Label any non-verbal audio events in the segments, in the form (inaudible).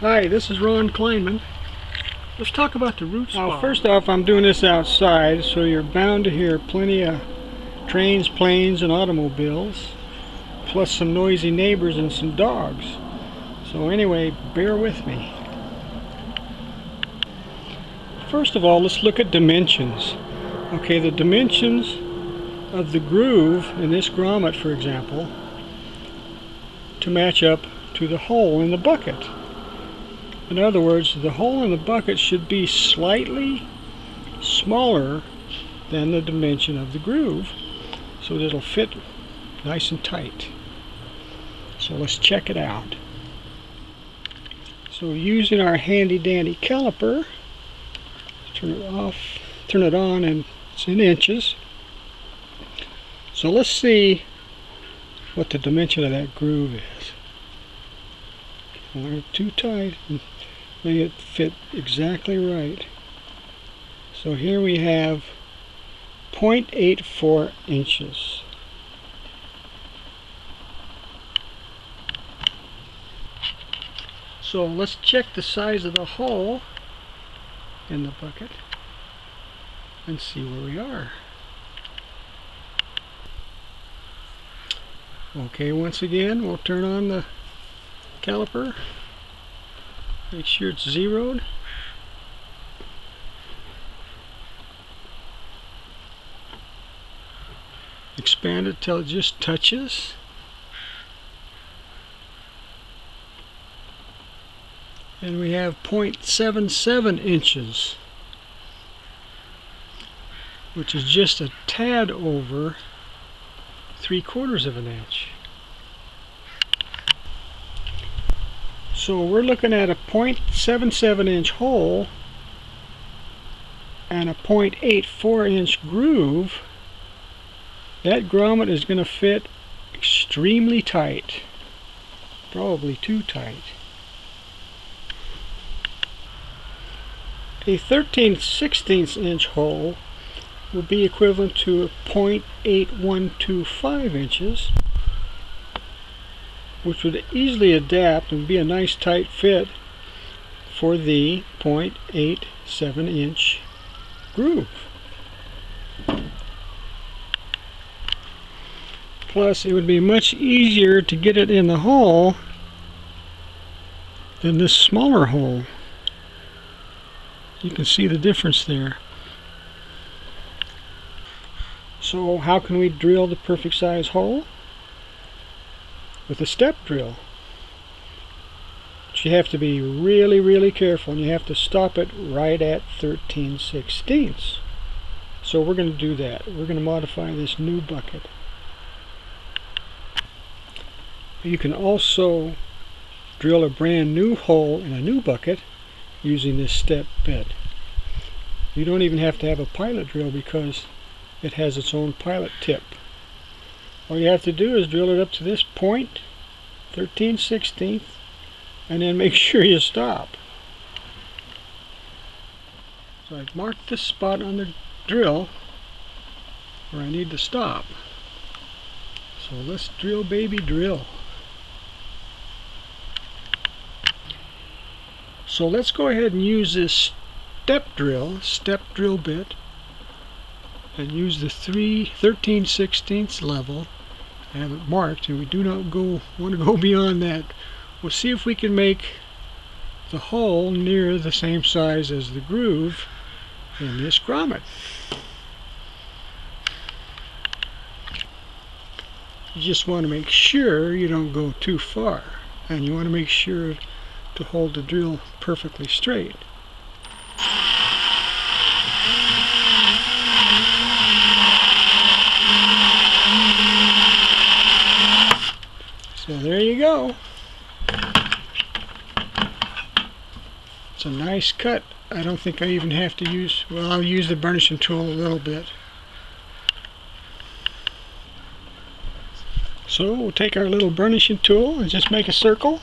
Hi, this is Ron Kleinman. Let's talk about the root Now, spot. first off, I'm doing this outside, so you're bound to hear plenty of trains, planes, and automobiles, plus some noisy neighbors and some dogs. So anyway, bear with me. First of all, let's look at dimensions. Okay, the dimensions of the groove in this grommet, for example, to match up to the hole in the bucket. In other words, the hole in the bucket should be slightly smaller than the dimension of the groove so that it'll fit nice and tight. So let's check it out. So using our handy dandy caliper, turn it off, turn it on and it's in inches. So let's see what the dimension of that groove is. Too tight and it fit exactly right. So here we have 0.84 inches. So let's check the size of the hole in the bucket and see where we are. Okay, once again, we'll turn on the caliper. Make sure it's zeroed. Expand it till it just touches. And we have 0.77 inches, which is just a tad over three quarters of an inch. So we're looking at a 0.77 inch hole and a 0.84 inch groove. That grommet is going to fit extremely tight. Probably too tight. A 13 16 inch hole will be equivalent to 0.8125 inches which would easily adapt and be a nice tight fit for the 0.87 inch groove. Plus it would be much easier to get it in the hole than this smaller hole. You can see the difference there. So how can we drill the perfect size hole? With a step drill. But you have to be really, really careful and you have to stop it right at 13 sixteenths. So we're going to do that. We're going to modify this new bucket. You can also drill a brand new hole in a new bucket using this step bit. You don't even have to have a pilot drill because it has its own pilot tip. All you have to do is drill it up to this point, 13 16th, and then make (laughs) sure you stop. So I've marked this spot on the drill where I need to stop. So let's drill baby drill. So let's go ahead and use this step drill, step drill bit, and use the 3 13 16ths level. Have it marked and we do not go want to go (laughs) beyond that. We'll see if we can make the hole near the same size as the groove in this grommet. You just want to make sure you don't go too far and you want to make sure to hold the drill perfectly straight. So there you go. It's a nice cut. I don't think I even have to use, well I'll use the burnishing tool a little bit. So we'll take our little burnishing tool and just make a circle.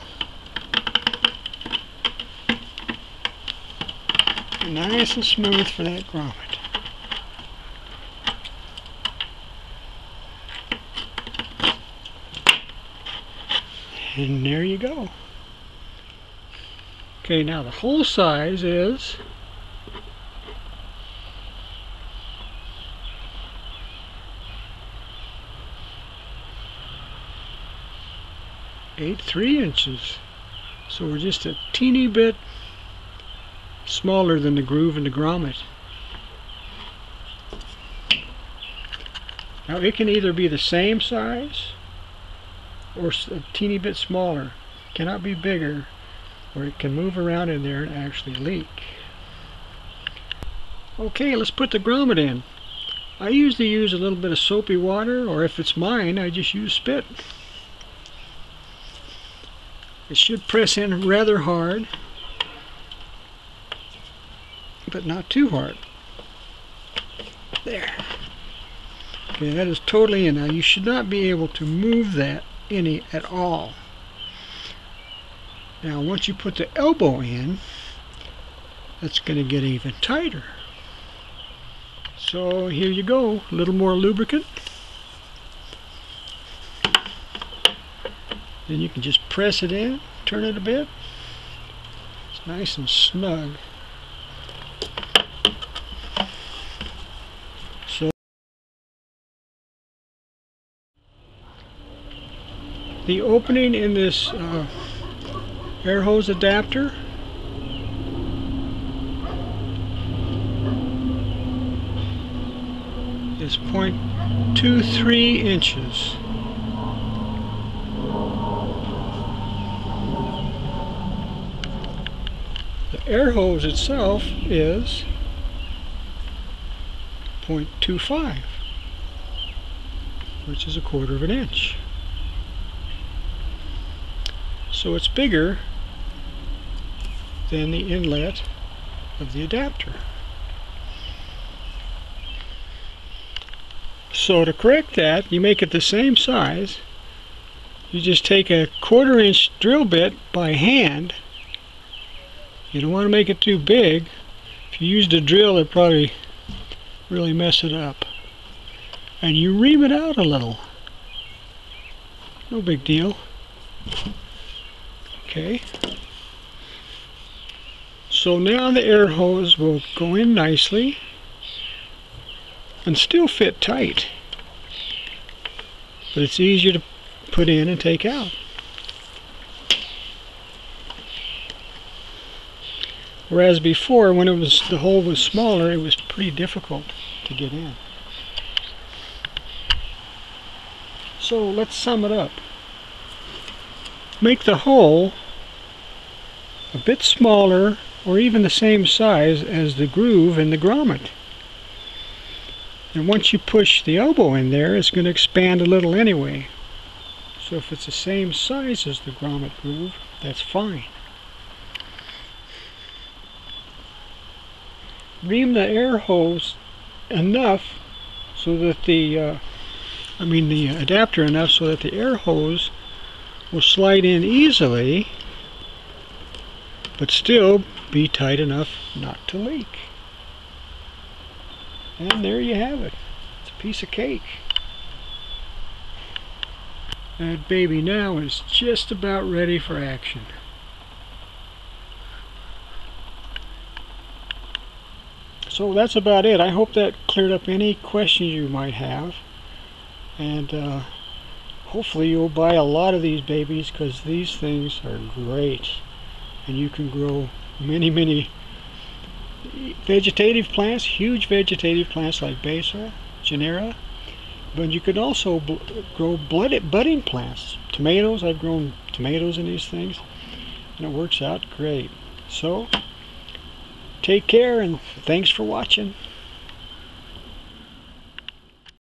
Nice and smooth for that grommet. And there you go. Okay, now the hole size is eight three inches. So we're just a teeny bit smaller than the groove and the grommet. Now it can either be the same size or a teeny bit smaller. cannot be bigger or it can move around in there and actually leak. Okay, let's put the grommet in. I usually use a little bit of soapy water or if it's mine I just use spit. It should press in rather hard but not too hard. There. Okay, that is totally in. Now you should not be able to move that any at all. Now once you put the elbow in, that's going to get even tighter. So here you go, a little more lubricant. Then you can just press it in, turn it a bit. It's nice and snug. So the opening in this uh, air hose adapter is 0.23 inches. The air hose itself is 0.25 which is a quarter of an inch. So it's bigger than the inlet of the adapter. So to correct that, you make it the same size. You just take a quarter inch drill bit by hand. You don't want to make it too big. If you used a drill, it probably really mess it up. And you ream it out a little. No big deal. Okay. So now the air hose will go in nicely and still fit tight. But it's easier to put in and take out. Whereas before, when it was the hole was smaller, it was pretty difficult to get in. So let's sum it up. Make the hole a bit smaller or even the same size as the groove in the grommet. And once you push the elbow in there, it's going to expand a little anyway. So if it's the same size as the grommet groove, that's fine. Ream the air hose enough so that the, uh, I mean the adapter enough so that the air hose will slide in easily but still be tight enough not to leak. And there you have it. It's a piece of cake. That baby now is just about ready for action. So that's about it. I hope that cleared up any questions you might have. And uh, hopefully you'll buy a lot of these babies because these things are great and you can grow many many vegetative plants huge vegetative plants like basil genera but you can also grow blooded budding plants. Tomatoes I've grown tomatoes in these things and it works out great. So take care and thanks for watching